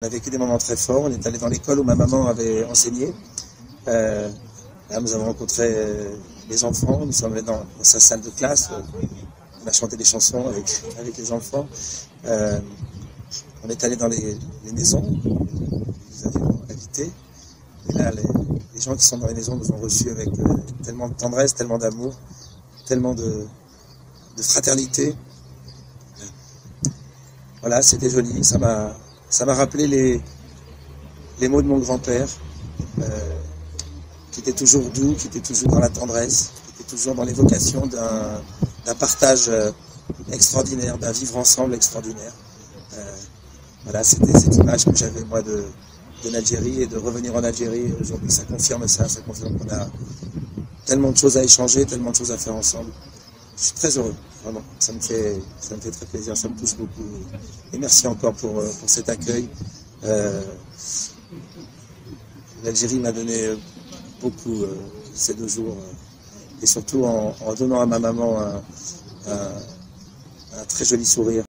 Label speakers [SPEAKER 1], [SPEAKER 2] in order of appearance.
[SPEAKER 1] On a vécu des moments très forts. On est allé dans l'école où ma maman avait enseigné. Euh, là, nous avons rencontré euh, les enfants. Nous sommes allés dans, sa salle de classe. On a chanté des chansons avec, les enfants. Euh, on est allé dans les, maisons où nous avions habité. Et là, les, gens qui sont dans les maisons nous ont reçus avec tellement de tendresse, tellement d'amour, tellement de, de fraternité. Voilà, c'était joli. Ça m'a ça m'a rappelé les, les mots de mon grand-père, euh, qui était toujours doux, qui était toujours dans la tendresse, qui était toujours dans l'évocation d'un partage euh, extraordinaire, d'un vivre ensemble extraordinaire. Euh, voilà, c'était cette image que j'avais moi de, de l'Algérie et de revenir en Algérie. Aujourd'hui, ça confirme ça, ça confirme qu'on a tellement de choses à échanger, tellement de choses à faire ensemble. Je suis très heureux, vraiment. Ça me fait, ça me fait très plaisir, ça me touche beaucoup. Et merci encore pour, euh, pour cet accueil. Euh, L'Algérie m'a donné beaucoup euh, ces deux jours. et surtout en, donnant à ma maman un très joli sourire.